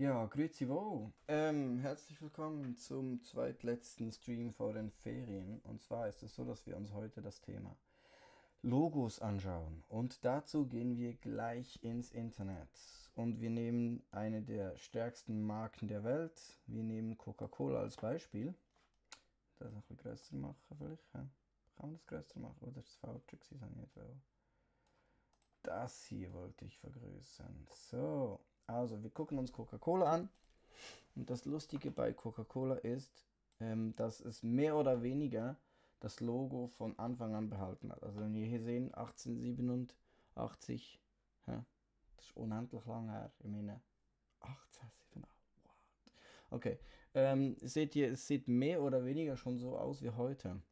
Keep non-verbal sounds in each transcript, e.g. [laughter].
Ja, grüezi wohl. Ähm, herzlich willkommen zum zweitletzten Stream vor den Ferien. Und zwar ist es so, dass wir uns heute das Thema Logos anschauen. Und dazu gehen wir gleich ins Internet. Und wir nehmen eine der stärksten Marken der Welt. Wir nehmen Coca-Cola als Beispiel. Das noch ein größer machen vielleicht. Kann man das größer machen? Oder ist das falsch nicht Das hier wollte ich vergrößern. So, also wir gucken uns Coca-Cola an. Und das Lustige bei Coca-Cola ist, ähm, dass es mehr oder weniger das Logo von Anfang an behalten hat. Also wenn wir hier sehen, 1887, hä? das ist unendlich lang her. Ich meine, 1887, what? Okay, ähm, seht ihr, es sieht mehr oder weniger schon so aus wie heute.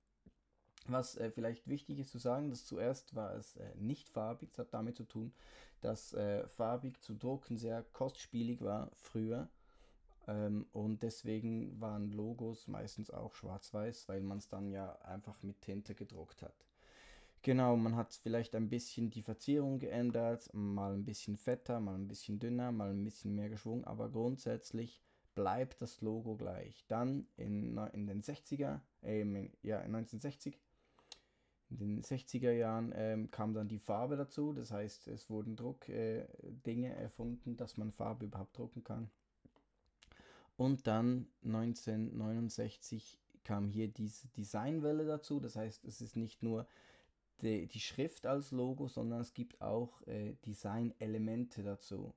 Was äh, vielleicht wichtig ist zu sagen, dass zuerst war es äh, nicht farbig. Das hat damit zu tun, dass äh, farbig zu drucken sehr kostspielig war früher. Ähm, und deswegen waren Logos meistens auch schwarz-weiß, weil man es dann ja einfach mit Tinte gedruckt hat. Genau, man hat vielleicht ein bisschen die Verzierung geändert, mal ein bisschen fetter, mal ein bisschen dünner, mal ein bisschen mehr geschwungen, aber grundsätzlich bleibt das Logo gleich. Dann in, in den 60er, äh, ja, 1960 in den 60er Jahren ähm, kam dann die Farbe dazu, das heißt, es wurden Druckdinge äh, erfunden, dass man Farbe überhaupt drucken kann. Und dann 1969 kam hier diese Designwelle dazu, das heißt, es ist nicht nur die, die Schrift als Logo, sondern es gibt auch äh, Designelemente dazu.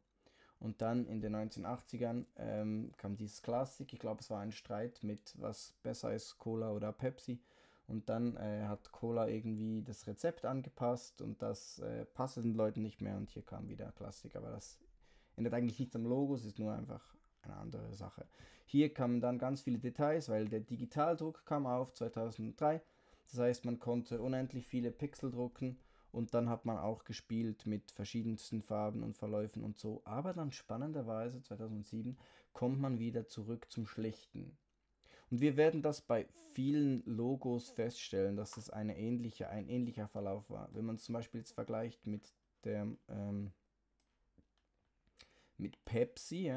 Und dann in den 1980ern ähm, kam dieses Klassik, ich glaube, es war ein Streit mit was besser ist, Cola oder Pepsi. Und dann äh, hat Cola irgendwie das Rezept angepasst und das äh, passte den Leuten nicht mehr und hier kam wieder Klassik. Aber das ändert eigentlich nichts am Logo, es ist nur einfach eine andere Sache. Hier kamen dann ganz viele Details, weil der Digitaldruck kam auf 2003. Das heißt, man konnte unendlich viele Pixel drucken und dann hat man auch gespielt mit verschiedensten Farben und Verläufen und so. Aber dann spannenderweise 2007 kommt man wieder zurück zum Schlichten. Und wir werden das bei vielen Logos feststellen, dass es eine ähnliche, ein ähnlicher Verlauf war. Wenn man zum Beispiel jetzt vergleicht mit der ähm, mit Pepsi,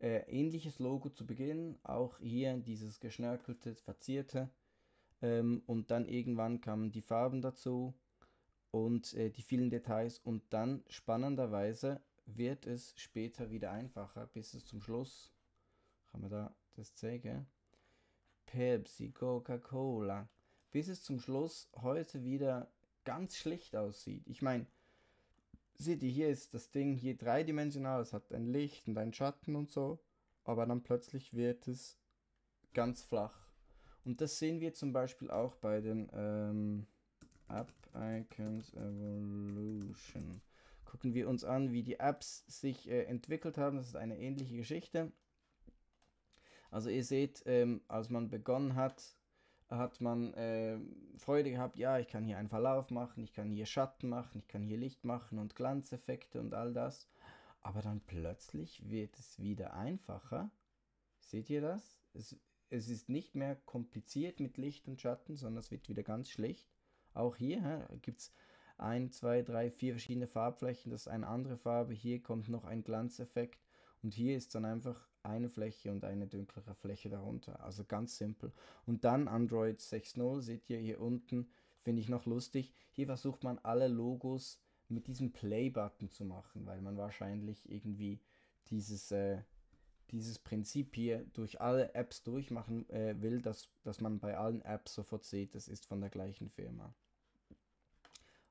äh, ähnliches Logo zu Beginn, auch hier dieses geschnörkelte, verzierte. Ähm, und dann irgendwann kamen die Farben dazu und äh, die vielen Details. Und dann spannenderweise wird es später wieder einfacher, bis es zum Schluss, kann man da das zeigen, Pepsi, Coca-Cola, bis es zum Schluss heute wieder ganz schlicht aussieht. Ich meine, seht ihr, hier ist das Ding hier dreidimensional, es hat ein Licht und einen Schatten und so, aber dann plötzlich wird es ganz flach. Und das sehen wir zum Beispiel auch bei den ähm, App Icons Evolution. Gucken wir uns an, wie die Apps sich äh, entwickelt haben. Das ist eine ähnliche Geschichte. Also ihr seht, ähm, als man begonnen hat, hat man äh, Freude gehabt, ja, ich kann hier einen Verlauf machen, ich kann hier Schatten machen, ich kann hier Licht machen und Glanzeffekte und all das. Aber dann plötzlich wird es wieder einfacher. Seht ihr das? Es, es ist nicht mehr kompliziert mit Licht und Schatten, sondern es wird wieder ganz schlicht. Auch hier gibt es ein, zwei, drei, vier verschiedene Farbflächen, das ist eine andere Farbe. Hier kommt noch ein Glanzeffekt und hier ist dann einfach eine Fläche und eine dunklere Fläche darunter. Also ganz simpel. Und dann Android 6.0 seht ihr hier unten, finde ich noch lustig. Hier versucht man alle Logos mit diesem Play-Button zu machen, weil man wahrscheinlich irgendwie dieses, äh, dieses Prinzip hier durch alle Apps durchmachen äh, will, dass, dass man bei allen Apps sofort sieht, es ist von der gleichen Firma.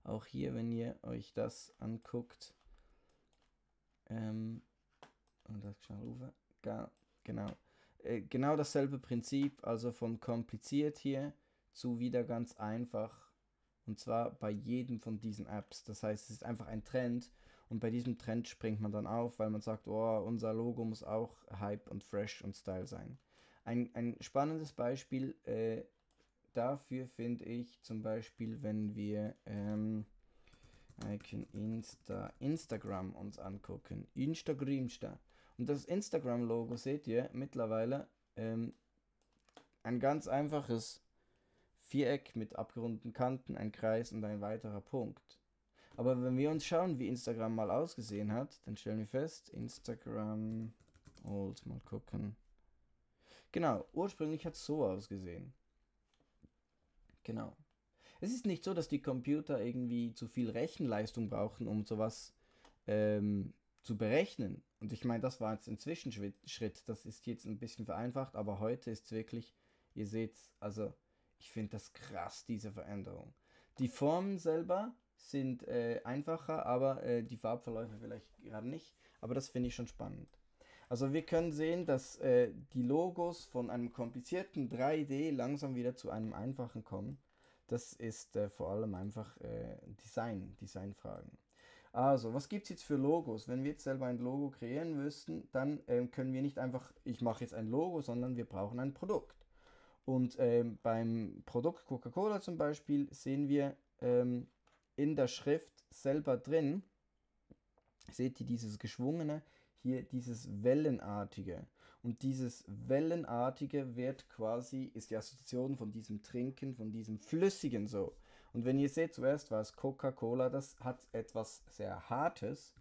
Auch hier, wenn ihr euch das anguckt, ähm, und das schnell rufen, genau. Äh, genau dasselbe Prinzip, also von kompliziert hier zu wieder ganz einfach. Und zwar bei jedem von diesen Apps. Das heißt, es ist einfach ein Trend. Und bei diesem Trend springt man dann auf, weil man sagt, oh, unser Logo muss auch Hype und Fresh und Style sein. Ein, ein spannendes Beispiel äh, dafür finde ich zum Beispiel, wenn wir ähm, Icon Insta, Instagram uns angucken. Instagramsta. Und das Instagram-Logo seht ihr mittlerweile ähm, ein ganz einfaches Viereck mit abgerundeten Kanten, ein Kreis und ein weiterer Punkt. Aber wenn wir uns schauen, wie Instagram mal ausgesehen hat, dann stellen wir fest, Instagram Old, mal gucken. Genau, ursprünglich hat es so ausgesehen. Genau. Es ist nicht so, dass die Computer irgendwie zu viel Rechenleistung brauchen, um sowas ähm, zu berechnen. Und ich meine, das war jetzt ein Zwischenschritt. Das ist jetzt ein bisschen vereinfacht, aber heute ist es wirklich, ihr seht, also ich finde das krass, diese Veränderung. Die Formen selber sind äh, einfacher, aber äh, die Farbverläufe vielleicht gerade nicht. Aber das finde ich schon spannend. Also wir können sehen, dass äh, die Logos von einem komplizierten 3D langsam wieder zu einem einfachen kommen. Das ist äh, vor allem einfach äh, Design, Designfragen. Also, was gibt es jetzt für Logos? Wenn wir jetzt selber ein Logo kreieren müssten, dann ähm, können wir nicht einfach, ich mache jetzt ein Logo, sondern wir brauchen ein Produkt. Und ähm, beim Produkt Coca-Cola zum Beispiel sehen wir ähm, in der Schrift selber drin, seht ihr dieses geschwungene, hier dieses wellenartige. Und dieses wellenartige wird quasi, ist die Assoziation von diesem Trinken, von diesem Flüssigen so. Und wenn ihr seht, zuerst war es Coca-Cola, das hat etwas sehr Hartes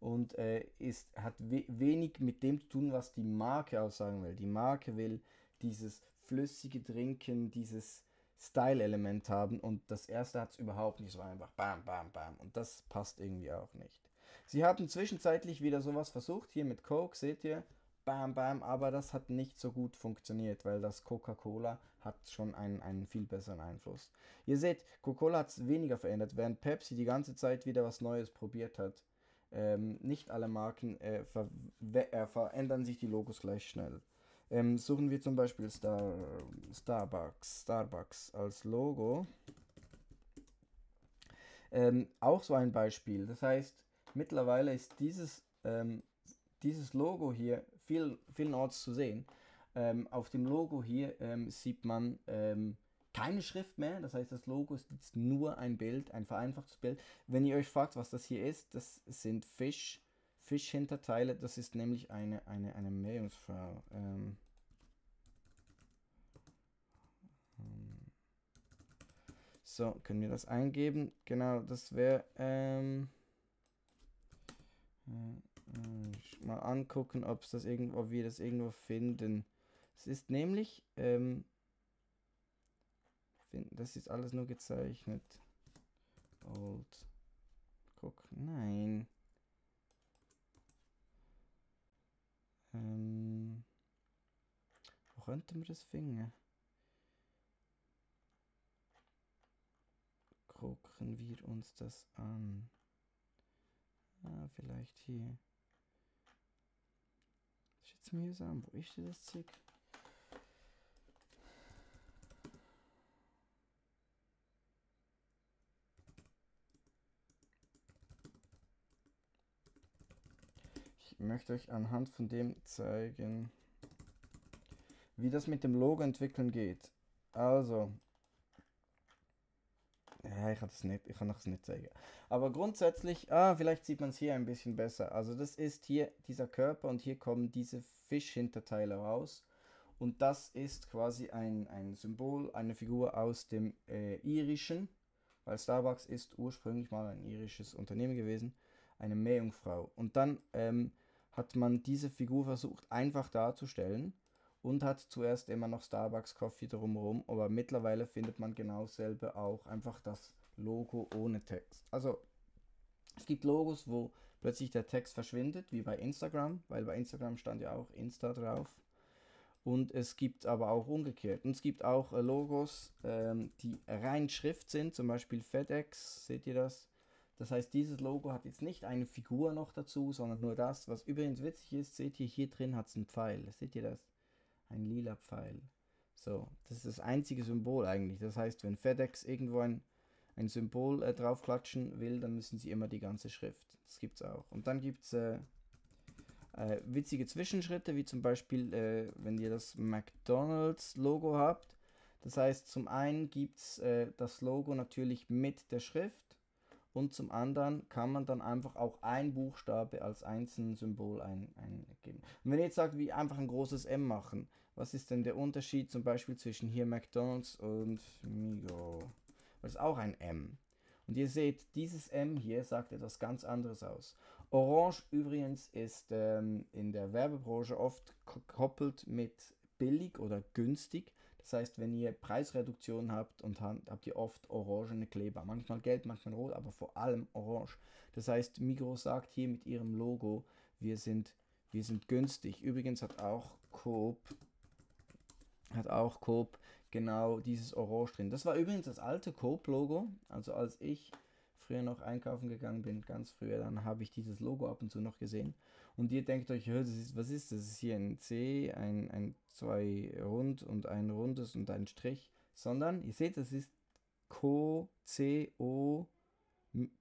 und äh, ist, hat we wenig mit dem zu tun, was die Marke aussagen will. Die Marke will dieses flüssige Trinken, dieses Style-Element haben und das erste hat es überhaupt nicht so einfach bam, bam, bam und das passt irgendwie auch nicht. Sie haben zwischenzeitlich wieder sowas versucht, hier mit Coke, seht ihr, bam, bam, aber das hat nicht so gut funktioniert, weil das Coca-Cola hat schon einen, einen viel besseren Einfluss. Ihr seht, Coca-Cola hat es weniger verändert, während Pepsi die ganze Zeit wieder was Neues probiert hat. Ähm, nicht alle Marken äh, ver äh, verändern sich die Logos gleich schnell. Ähm, suchen wir zum Beispiel Star Starbucks, Starbucks als Logo. Ähm, auch so ein Beispiel. Das heißt, mittlerweile ist dieses, ähm, dieses Logo hier viel, vielenorts zu sehen. Ähm, auf dem Logo hier ähm, sieht man ähm, keine Schrift mehr, das heißt, das Logo ist jetzt nur ein Bild, ein vereinfachtes Bild. Wenn ihr euch fragt, was das hier ist, das sind Fisch, Fischhinterteile, das ist nämlich eine, eine, eine Meerjungfrau. Ähm, hm. so, können wir das eingeben? Genau, das wäre ähm, äh, mal angucken, ob das irgendwo, ob wir das irgendwo finden. Es ist nämlich, ähm, find, das ist alles nur gezeichnet. Old. Guck, nein. Ähm, wo könnten wir das finden? Gucken wir uns das an. Ah, vielleicht hier. Jetzt mühsam. Wo ist denn das Zeug? Ich möchte euch anhand von dem zeigen, wie das mit dem Logo entwickeln geht. Also, ja, ich kann das nicht, ich kann das nicht zeigen. Aber grundsätzlich, ah, vielleicht sieht man es hier ein bisschen besser. Also das ist hier dieser Körper und hier kommen diese Fischhinterteile raus. Und das ist quasi ein, ein Symbol, eine Figur aus dem äh, irischen, weil Starbucks ist ursprünglich mal ein irisches Unternehmen gewesen, eine Meerjungfrau. Und dann ähm, hat man diese Figur versucht einfach darzustellen und hat zuerst immer noch Starbucks Coffee drumherum, aber mittlerweile findet man genau dasselbe auch einfach das Logo ohne Text. Also es gibt Logos, wo plötzlich der Text verschwindet, wie bei Instagram, weil bei Instagram stand ja auch Insta drauf. Und es gibt aber auch umgekehrt. Und es gibt auch äh, Logos, ähm, die rein Schrift sind, zum Beispiel FedEx, seht ihr das? Das heißt, dieses Logo hat jetzt nicht eine Figur noch dazu, sondern nur das. Was übrigens witzig ist, seht ihr, hier drin hat es einen Pfeil. Seht ihr das? Ein lila Pfeil. So, das ist das einzige Symbol eigentlich. Das heißt, wenn FedEx irgendwo ein, ein Symbol äh, draufklatschen will, dann müssen sie immer die ganze Schrift. Das gibt es auch. Und dann gibt es äh, äh, witzige Zwischenschritte, wie zum Beispiel, äh, wenn ihr das McDonald's-Logo habt. Das heißt, zum einen gibt es äh, das Logo natürlich mit der Schrift und zum anderen kann man dann einfach auch ein Buchstabe als einzelnen Symbol ein, eingeben. Und wenn ihr jetzt sagt, wie einfach ein großes M machen, was ist denn der Unterschied zum Beispiel zwischen hier McDonald's und Migo? Das ist auch ein M. Und ihr seht, dieses M hier sagt etwas ganz anderes aus. Orange übrigens ist ähm, in der Werbebranche oft gekoppelt mit billig oder günstig. Das heißt, wenn ihr Preisreduktion habt und habt ihr oft orangene Kleber. Manchmal gelb, manchmal rot, aber vor allem orange. Das heißt, Migros sagt hier mit ihrem Logo, wir sind, wir sind günstig. Übrigens hat auch Coop hat auch Coop genau dieses Orange drin. Das war übrigens das alte Coop-Logo. Also als ich früher noch einkaufen gegangen bin, ganz früher, dann habe ich dieses Logo ab und zu noch gesehen. Und ihr denkt euch, ist, was ist das? Das ist hier ein C, ein, ein zwei rund und ein rundes und ein Strich. Sondern, ihr seht, das ist Co, C, O,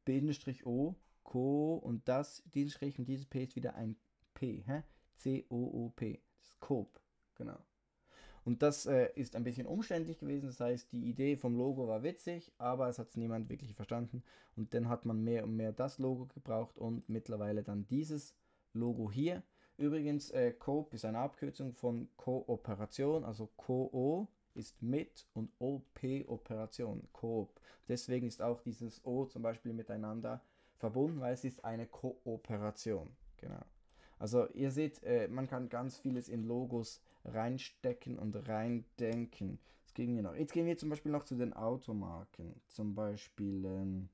Bindestrich O, Co und das, dieses Strich und dieses P ist wieder ein P, hä? C, O, O, P. Das ist Coop, genau. Und das äh, ist ein bisschen umständlich gewesen. Das heißt, die Idee vom Logo war witzig, aber es hat es niemand wirklich verstanden. Und dann hat man mehr und mehr das Logo gebraucht und mittlerweile dann dieses Logo hier. Übrigens, äh, Coop ist eine Abkürzung von Kooperation, also Co ist mit und OP Operation, Coop. Deswegen ist auch dieses O zum Beispiel miteinander verbunden, weil es ist eine Kooperation. Genau. Also ihr seht, äh, man kann ganz vieles in Logos reinstecken und reindenken. Das gehen wir noch. Jetzt gehen wir zum Beispiel noch zu den Automarken. Zum Beispiel ähm,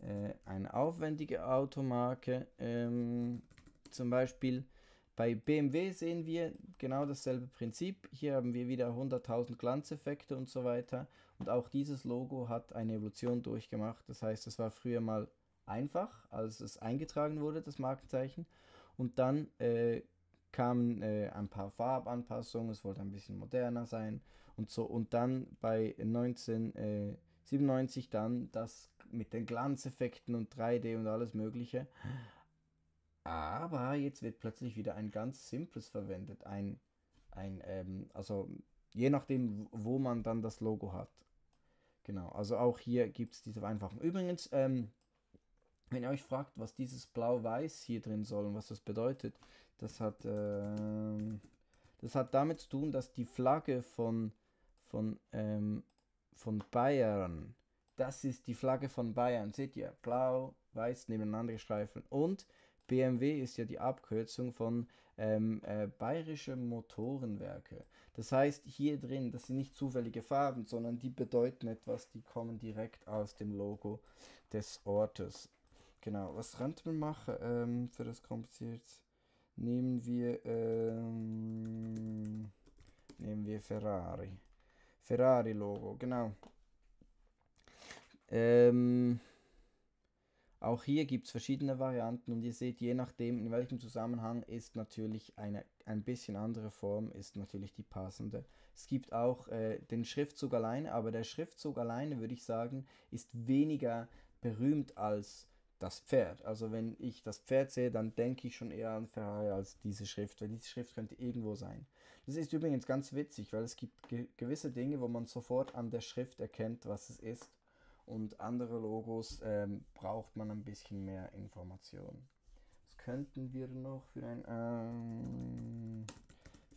äh, eine aufwendige Automarke. Ähm, zum Beispiel bei BMW sehen wir genau dasselbe Prinzip. Hier haben wir wieder 100.000 Glanzeffekte und so weiter. Und auch dieses Logo hat eine Evolution durchgemacht. Das heißt, es war früher mal einfach, als es eingetragen wurde, das Markenzeichen. Und dann äh, kamen äh, ein paar Farbanpassungen, es wollte ein bisschen moderner sein und so. Und dann bei 1997 dann das mit den Glanzeffekten und 3D und alles Mögliche. Aber jetzt wird plötzlich wieder ein ganz simples verwendet. Ein, ein ähm, also je nachdem, wo man dann das Logo hat. Genau, also auch hier gibt es diese Vereinfachung. Übrigens, ähm, wenn ihr euch fragt, was dieses Blau-Weiß hier drin soll und was das bedeutet, das hat, äh, das hat damit zu tun, dass die Flagge von, von, ähm, von Bayern, das ist die Flagge von Bayern. Seht ihr? Blau, weiß nebeneinander gestreifen. Und BMW ist ja die Abkürzung von ähm, äh, Bayerische Motorenwerke. Das heißt, hier drin, das sind nicht zufällige Farben, sondern die bedeuten etwas, die kommen direkt aus dem Logo des Ortes. Genau, was könnte man machen ähm, für das kompliziert? Nehmen wir, ähm, nehmen wir Ferrari. Ferrari-Logo, genau. Ähm, auch hier gibt es verschiedene Varianten und ihr seht, je nachdem, in welchem Zusammenhang ist natürlich eine ein bisschen andere Form, ist natürlich die passende. Es gibt auch äh, den Schriftzug alleine, aber der Schriftzug alleine, würde ich sagen, ist weniger berühmt als das Pferd. Also wenn ich das Pferd sehe, dann denke ich schon eher an Ferrari als diese Schrift, weil diese Schrift könnte irgendwo sein. Das ist übrigens ganz witzig, weil es gibt ge gewisse Dinge, wo man sofort an der Schrift erkennt, was es ist. Und andere Logos ähm, braucht man ein bisschen mehr Information. Was könnten wir noch für ein ähm,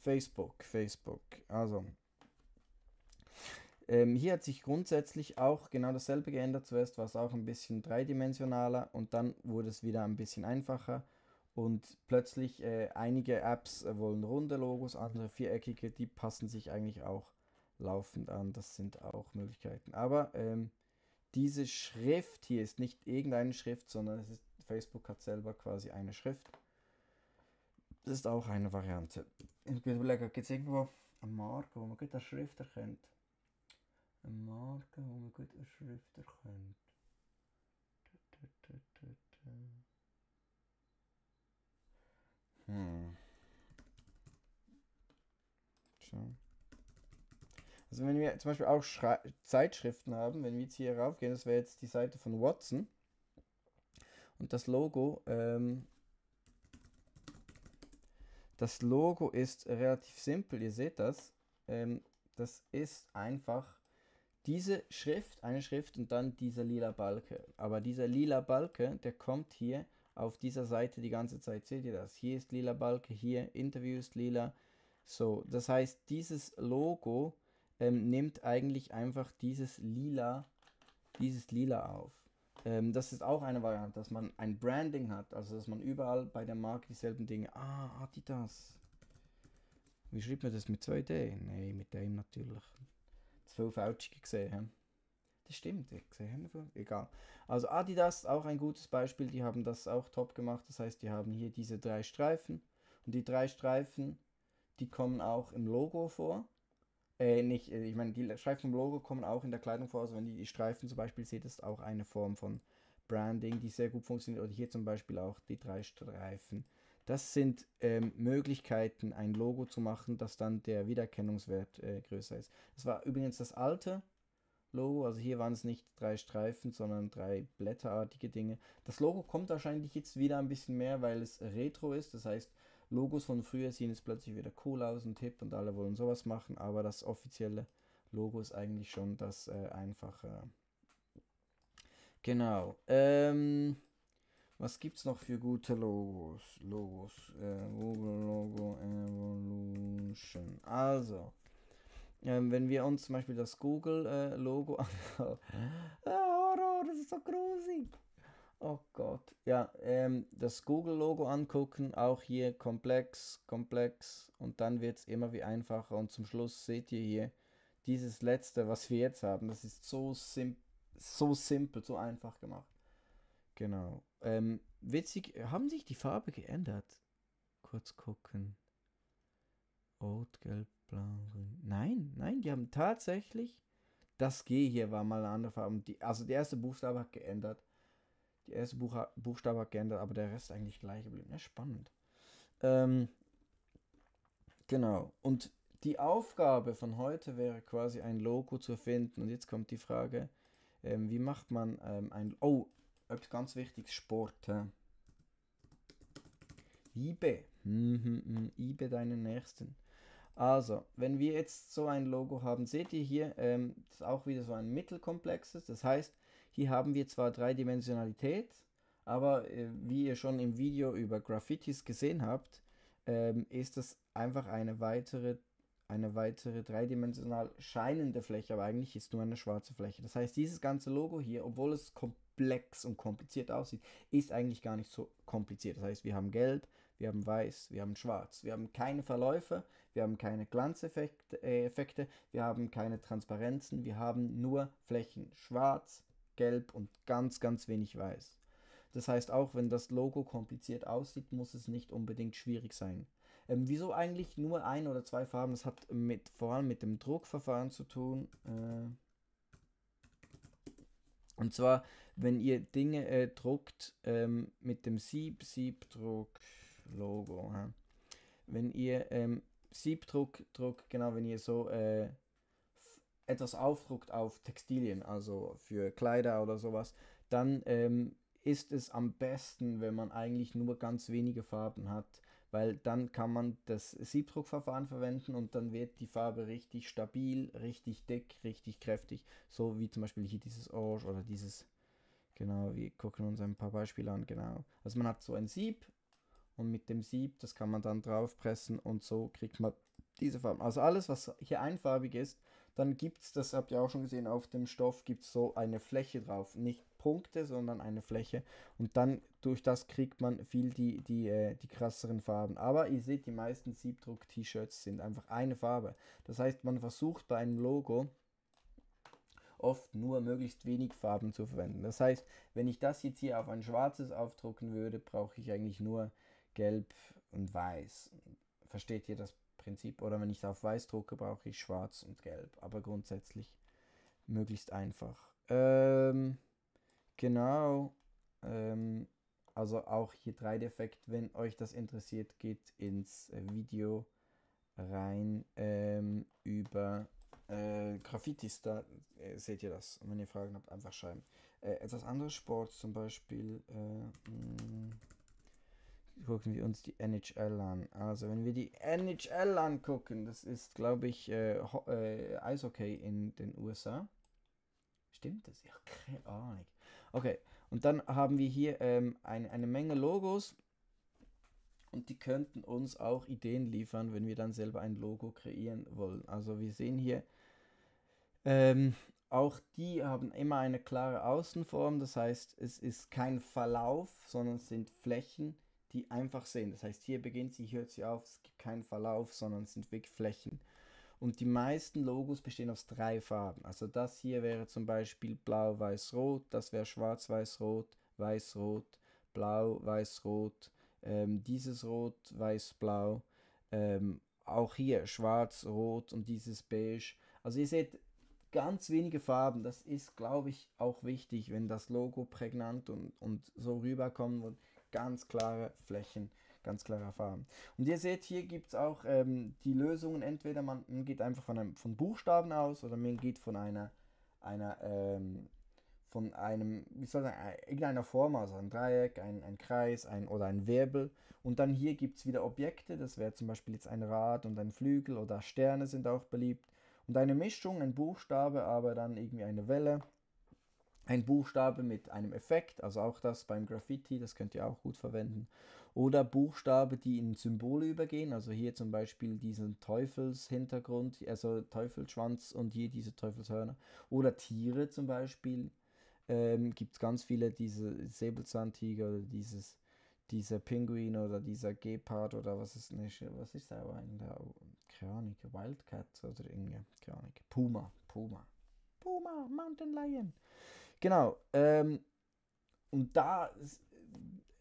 Facebook? Facebook. Also ähm, hier hat sich grundsätzlich auch genau dasselbe geändert. Zuerst war es auch ein bisschen dreidimensionaler und dann wurde es wieder ein bisschen einfacher. Und plötzlich äh, einige Apps äh, wollen runde Logos, andere viereckige, die passen sich eigentlich auch laufend an. Das sind auch Möglichkeiten. Aber ähm, diese Schrift hier ist nicht irgendeine Schrift, sondern ist, Facebook hat selber quasi eine Schrift. Das ist auch eine Variante. Ich überlege, gibt es irgendwo eine Marke, wo man gut eine Schrift erkennt? Eine Marke, wo man gut eine Schrift erkennt. Hm. Schau. Also wenn wir zum Beispiel auch Schrei Zeitschriften haben, wenn wir jetzt hier raufgehen, das wäre jetzt die Seite von Watson. Und das Logo, ähm, das Logo ist relativ simpel, ihr seht das. Ähm, das ist einfach diese Schrift, eine Schrift und dann dieser lila Balke. Aber dieser lila Balke, der kommt hier auf dieser Seite die ganze Zeit. Seht ihr das? Hier ist lila Balke, hier Interview ist lila. So, das heißt, dieses Logo ähm, nimmt eigentlich einfach dieses lila dieses Lila auf. Ähm, das ist auch eine Variante, dass man ein Branding hat, also dass man überall bei der Marke dieselben Dinge. Ah, Adidas. Wie schreibt man das mit 2D? Nein, mit dem natürlich. Zwölf Autschige gesehen. Das stimmt, ich gesehen Egal. Also Adidas auch ein gutes Beispiel, die haben das auch top gemacht. Das heißt, die haben hier diese drei Streifen und die drei Streifen, die kommen auch im Logo vor. Äh, nicht, äh, ich meine, die Streifen im Logo kommen auch in der Kleidung vor. Also wenn ihr die Streifen zum Beispiel seht, ist auch eine Form von Branding, die sehr gut funktioniert. Oder hier zum Beispiel auch die drei Streifen. Das sind ähm, Möglichkeiten, ein Logo zu machen, dass dann der Wiedererkennungswert äh, größer ist. Das war übrigens das alte Logo. Also hier waren es nicht drei Streifen, sondern drei blätterartige Dinge. Das Logo kommt wahrscheinlich jetzt wieder ein bisschen mehr, weil es retro ist. Das heißt, Logos von früher sehen jetzt plötzlich wieder cool aus und hip und alle wollen sowas machen, aber das offizielle Logo ist eigentlich schon das äh, einfache. Genau. Ähm, was es noch für gute Logos? Logos. Äh, Google Logo Evolution. Also, ähm, wenn wir uns zum Beispiel das Google-Logo äh, [laughs] anschauen. oh, das ist so grusig. Oh Gott. Ja, ähm, das Google-Logo angucken, auch hier komplex, komplex und dann wird es immer wie einfacher und zum Schluss seht ihr hier dieses letzte, was wir jetzt haben, das ist so, sim so simpel, so einfach gemacht. Genau. Ähm, witzig, haben sich die Farbe geändert? Kurz gucken. Rot, Gelb, Blau, Grün. Nein, nein, die haben tatsächlich. Das G hier war mal eine andere Farbe. Die, also der erste Buchstabe hat geändert. Die erste Buch, Buchstabe hat geändert, aber der Rest eigentlich gleich geblieben. Ja, spannend. Ähm, genau. Und die Aufgabe von heute wäre quasi ein Logo zu finden. Und jetzt kommt die Frage, ähm, wie macht man ähm, ein... Oh, etwas ganz wichtig, Sport. Hä? Liebe. Mhm, mhm, deinen Nächsten. Also, wenn wir jetzt so ein Logo haben, seht ihr hier, ähm, das ist auch wieder so ein mittelkomplexes. Das heißt, hier haben wir zwar Dreidimensionalität, aber äh, wie ihr schon im Video über Graffitis gesehen habt, ähm, ist das einfach eine weitere, eine weitere dreidimensional scheinende Fläche, aber eigentlich ist nur eine schwarze Fläche. Das heißt, dieses ganze Logo hier, obwohl es komplex und kompliziert aussieht, ist eigentlich gar nicht so kompliziert. Das heißt, wir haben gelb, wir haben weiß, wir haben schwarz, wir haben keine Verläufe, wir haben keine Glanzeffekte, äh, wir haben keine Transparenzen, wir haben nur Flächen schwarz, gelb und ganz, ganz wenig weiß. Das heißt, auch wenn das Logo kompliziert aussieht, muss es nicht unbedingt schwierig sein. Ähm, wieso eigentlich nur ein oder zwei Farben? Das hat mit, vor allem mit dem Druckverfahren zu tun. Äh, und zwar, wenn ihr Dinge äh, druckt ähm, mit dem Sieb, Siebdruck, Logo. Ja. Wenn ihr ähm, Siebdruck, Druck, genau, wenn ihr so äh, etwas aufdruckt auf Textilien, also für Kleider oder sowas, dann ähm, ist es am besten, wenn man eigentlich nur ganz wenige Farben hat, weil dann kann man das Siebdruckverfahren verwenden und dann wird die Farbe richtig stabil, richtig dick, richtig kräftig, so wie zum Beispiel hier dieses Orange oder dieses, genau, wir gucken uns ein paar Beispiele an, genau. Also man hat so ein Sieb und mit dem Sieb, das kann man dann draufpressen und so kriegt man diese Farben. Also alles, was hier einfarbig ist, dann gibt es, das habt ihr auch schon gesehen, auf dem Stoff gibt es so eine Fläche drauf. Nicht Punkte, sondern eine Fläche. Und dann durch das kriegt man viel die, die, äh, die krasseren Farben. Aber ihr seht, die meisten Siebdruck-T-Shirts sind einfach eine Farbe. Das heißt, man versucht bei einem Logo oft nur möglichst wenig Farben zu verwenden. Das heißt, wenn ich das jetzt hier auf ein schwarzes aufdrucken würde, brauche ich eigentlich nur gelb und weiß. Versteht ihr das Prinzip. Oder wenn ich es auf weiß drucke, brauche ich schwarz und gelb. Aber grundsätzlich möglichst einfach. Ähm, genau. Ähm, also auch hier 3D-Effekt. Wenn euch das interessiert, geht ins äh, Video rein ähm, über äh, Graffitis. Da äh, seht ihr das. Und wenn ihr Fragen habt, einfach schreiben. Äh, etwas anderes Sport zum Beispiel. Mh, mm, gucken wir uns die NHL an. Also wenn wir die NHL angucken, das ist, glaube ich, äh, äh, Eishockey in den USA. Stimmt das? Ja, keine Ahnung. Okay, und dann haben wir hier ähm, eine, eine Menge Logos und die könnten uns auch Ideen liefern, wenn wir dann selber ein Logo kreieren wollen. Also wir sehen hier ähm, auch die haben immer eine klare Außenform, das heißt, es ist kein Verlauf, sondern es sind Flächen, die einfach sind. Das heißt, hier beginnt sie, hört sie auf, es gibt keinen Verlauf, sondern es sind wirklich Flächen. Und die meisten Logos bestehen aus drei Farben. Also das hier wäre zum Beispiel blau, weiß, rot, das wäre schwarz, weiß, rot, weiß, rot, blau, weiß, rot, ähm, dieses rot, weiß, blau, ähm, auch hier schwarz, rot und dieses beige. Also ihr seht ganz wenige Farben. Das ist, glaube ich, auch wichtig, wenn das Logo prägnant und, und so rüberkommen wird. Ganz klare Flächen, ganz klare Farben. Und ihr seht, hier gibt es auch ähm, die Lösungen. Entweder man, man, geht einfach von, einem, von Buchstaben aus oder man geht von einer, einer ähm, von einem, wie soll ich sagen, irgendeiner Form, also ein Dreieck, ein, ein Kreis ein, oder ein Wirbel. Und dann hier gibt es wieder Objekte, das wäre zum Beispiel jetzt ein Rad und ein Flügel oder Sterne sind auch beliebt. Und eine Mischung, ein Buchstabe, aber dann irgendwie eine Welle. Ein Buchstabe mit einem Effekt, also auch das beim Graffiti, das könnt ihr auch gut verwenden. Oder Buchstabe, die in Symbole übergehen, also hier zum Beispiel diesen Teufelshintergrund, also Teufelsschwanz und hier diese Teufelshörner. Oder Tiere zum Beispiel, ähm, gibt es ganz viele, diese Säbelzahntiger oder dieses, dieser Pinguin oder dieser Gepard oder was ist nicht, was ist da? Ein, keine Wildcat oder irgendwie, keine Ahnung, Puma, Puma, Puma, Mountain Lion. Genau, ähm, und da,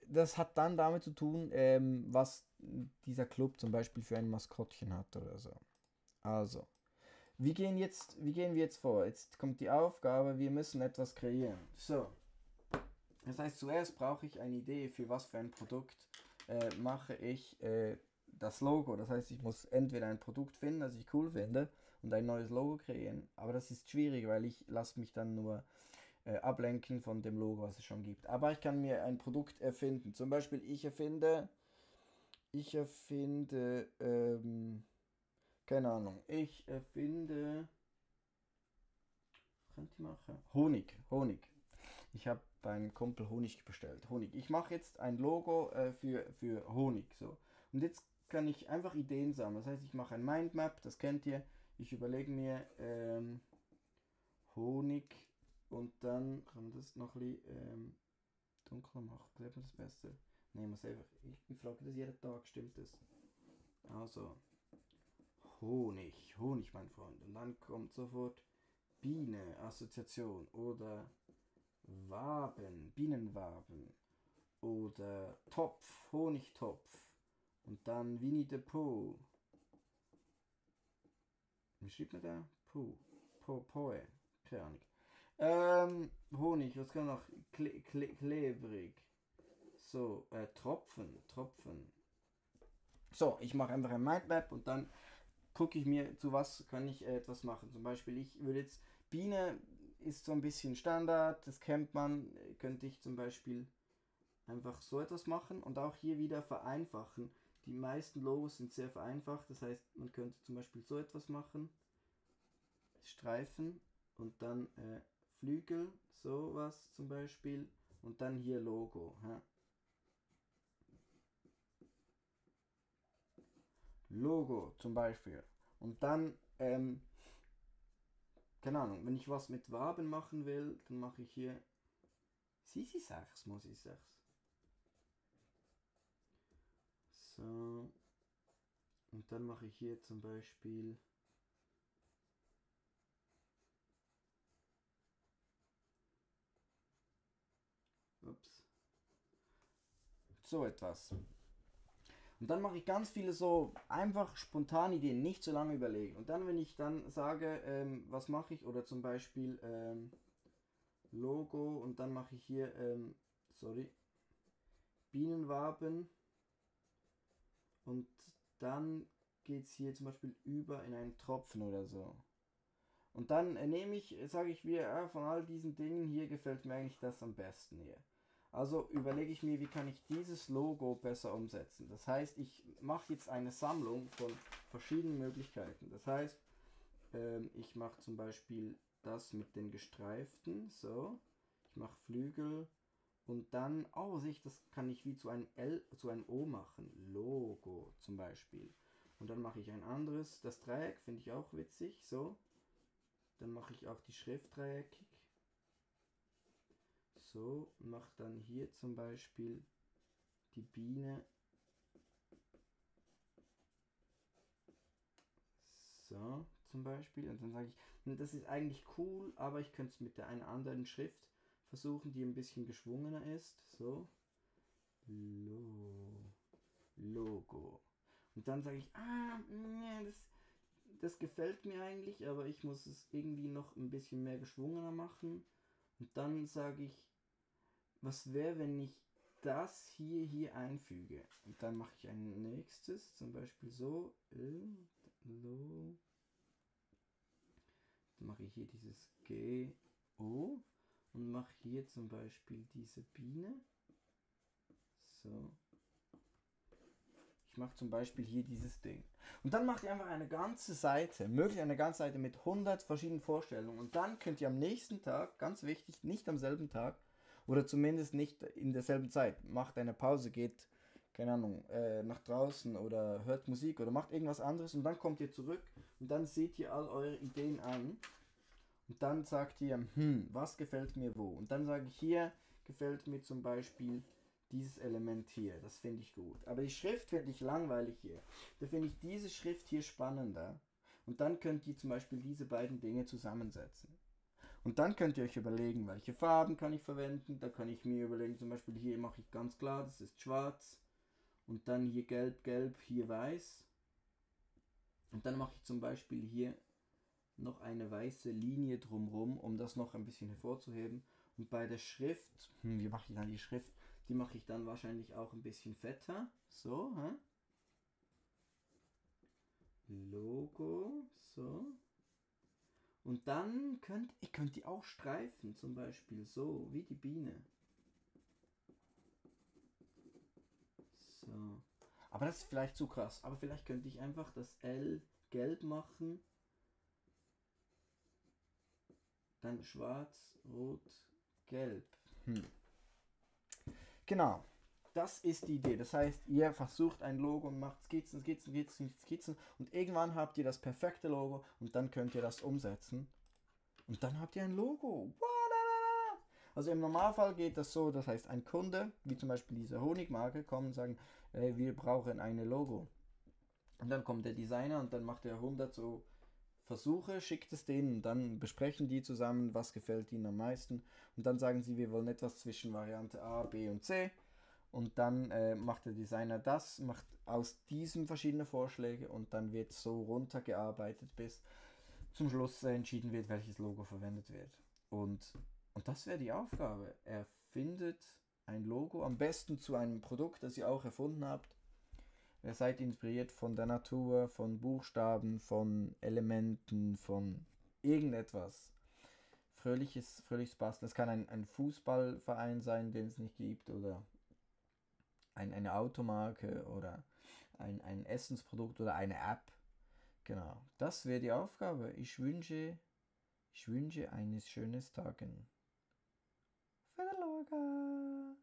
das hat dann damit zu tun, ähm, was dieser Club zum Beispiel für ein Maskottchen hat oder so. Also, wie gehen, jetzt, wie gehen wir jetzt vor? Jetzt kommt die Aufgabe, wir müssen etwas kreieren. So. Das heißt, zuerst brauche ich eine Idee, für was für ein Produkt äh, mache ich äh, das Logo. Das heißt, ich muss entweder ein Produkt finden, das ich cool finde, und ein neues Logo kreieren. Aber das ist schwierig, weil ich lasse mich dann nur äh, ablenken von dem Logo, was es schon gibt. Aber ich kann mir ein Produkt erfinden. Zum Beispiel, ich erfinde, ich erfinde, ähm, keine Ahnung. Ich erfinde. Was könnte ich machen? Honig. Honig. Ich habe beim Kumpel Honig bestellt. Honig. Ich mache jetzt ein Logo äh, für, für Honig. So. Und jetzt kann ich einfach Ideen sammeln. Das heißt, ich mache ein Mindmap, das kennt ihr. Ich überlege mir ähm, Honig und dann kann man das noch ein ähm, dunkler machen. Glaubt man das Beste? Nehmen wir es einfach. Ich, frage das jeden Tag, stimmt das? Also, Honig, Honig, mein Freund. Und dann kommt sofort Biene, Assoziation oder Waben, Bienenwaben oder Topf, Honigtopf und dann Winnie the Pooh. Wie schreibt man da? Pooh, po, Poe, keine Ahnung. Ähm, Honig, was kann noch? Kle kle klebrig. So, äh, Tropfen, Tropfen. So, ich mache einfach ein Mindmap und dann gucke ich mir, zu was kann ich äh, etwas machen. Zum Beispiel, ich würde jetzt, Biene ist so ein bisschen Standard, das kennt man, könnte ich zum Beispiel einfach so etwas machen und auch hier wieder vereinfachen. Die meisten Logos sind sehr vereinfacht, das heißt, man könnte zum Beispiel so etwas machen, Streifen und dann äh, Flügel, sowas zum Beispiel und dann hier Logo. Ja. Logo zum Beispiel. Und dann, ähm, keine Ahnung, wenn ich was mit Waben machen will, dann mache ich hier Sisi 6, muss ich 6. So. Und dann mache ich hier zum Beispiel So etwas. Und dann mache ich ganz viele so einfach spontan Ideen, nicht so lange überlegen. Und dann, wenn ich dann sage, ähm, was mache ich, oder zum Beispiel ähm, Logo und dann mache ich hier, ähm, sorry, Bienenwaben und dann geht es hier zum Beispiel über in einen Tropfen oder so. Und dann äh, nehme ich, sage ich mir, äh, von all diesen Dingen hier gefällt mir eigentlich das am besten hier. Also überlege ich mir, wie kann ich dieses Logo besser umsetzen. Das heißt, ich mache jetzt eine Sammlung von verschiedenen Möglichkeiten. Das heißt, ähm, ich mache zum Beispiel das mit den gestreiften, so. Ich mache Flügel und dann, oh, sehe ich, das kann ich wie zu einem L, zu einem O machen. Logo zum Beispiel. Und dann mache ich ein anderes, das Dreieck finde ich auch witzig, so. Dann mache ich auch die Schrift dreieckig. So, mache dann hier zum Beispiel die Biene. So, zum Beispiel. Und dann sage ich, hm, das ist eigentlich cool, aber ich könnte es mit einer anderen Schrift versuchen, die ein bisschen geschwungener ist. So. Lo Logo. Und dann sage ich, ah, nee, das, das gefällt mir eigentlich, aber ich muss es irgendwie noch ein bisschen mehr geschwungener machen. Und dann sage ich, was wäre, wenn ich das hier hier einfüge? Und dann mache ich ein nächstes, zum Beispiel so, dann mache ich hier dieses G, O und mache hier zum Beispiel diese Biene. So. Ich mache zum Beispiel hier dieses Ding. Und dann macht ihr einfach eine ganze Seite, möglich eine ganze Seite mit 100 verschiedenen Vorstellungen. Und dann könnt ihr am nächsten Tag, ganz wichtig, nicht am selben Tag oder zumindest nicht in derselben Zeit, macht eine Pause, geht, keine Ahnung, äh, nach draußen oder hört Musik oder macht irgendwas anderes und dann kommt ihr zurück und dann seht ihr all eure Ideen an. Und dann sagt ihr, hm, was gefällt mir wo? Und dann sage ich hier, gefällt mir zum Beispiel dieses Element hier. Das finde ich gut. Aber die Schrift finde ich langweilig hier. Da finde ich diese Schrift hier spannender. Und dann könnt ihr zum Beispiel diese beiden Dinge zusammensetzen. Und dann könnt ihr euch überlegen, welche Farben kann ich verwenden. Da kann ich mir überlegen, zum Beispiel hier mache ich ganz klar, das ist schwarz. Und dann hier gelb, gelb, hier weiß. Und dann mache ich zum Beispiel hier noch eine weiße Linie drumherum, um das noch ein bisschen hervorzuheben. Und bei der Schrift, hm, wie mache ich dann die Schrift? Die mache ich dann wahrscheinlich auch ein bisschen fetter. So, hä? Logo, so. Und dann könnt ihr könnt die auch streifen, zum Beispiel so, wie die Biene. So. Aber das ist vielleicht zu krass. Aber vielleicht könnte ich einfach das L gelb machen. Dann schwarz, rot, gelb. Hm. Genau. Das ist die Idee. Das heißt, ihr versucht ein Logo und macht Skizzen, Skizzen, Skizzen, Skizzen und irgendwann habt ihr das perfekte Logo und dann könnt ihr das umsetzen. Und dann habt ihr ein Logo. Also im Normalfall geht das so, das heißt, ein Kunde, wie zum Beispiel diese Honigmarke, kommt und sagen, hey, wir brauchen ein Logo. Und dann kommt der Designer und dann macht er 100 so Versuche, schickt es denen, dann besprechen die zusammen, was gefällt ihnen am meisten. Und dann sagen sie, wir wollen etwas zwischen Variante A, B und C. Und dann äh, macht der Designer das, macht aus diesem verschiedene Vorschläge und dann wird so runtergearbeitet, bis zum Schluss äh, entschieden wird, welches Logo verwendet wird. Und, und das wäre die Aufgabe. Er findet ein Logo, am besten zu einem Produkt, das ihr auch erfunden habt Ihr seid inspiriert von der Natur, von Buchstaben, von Elementen, von irgendetwas. Fröhliches, fröhliches Basteln. Es kann ein, ein Fußballverein sein, den es nicht gibt, oder ein, eine Automarke oder ein, ein Essensprodukt oder eine App. Genau. Das wäre die Aufgabe. Ich wünsche, ich wünsche eines schönes Tagen. Federloga.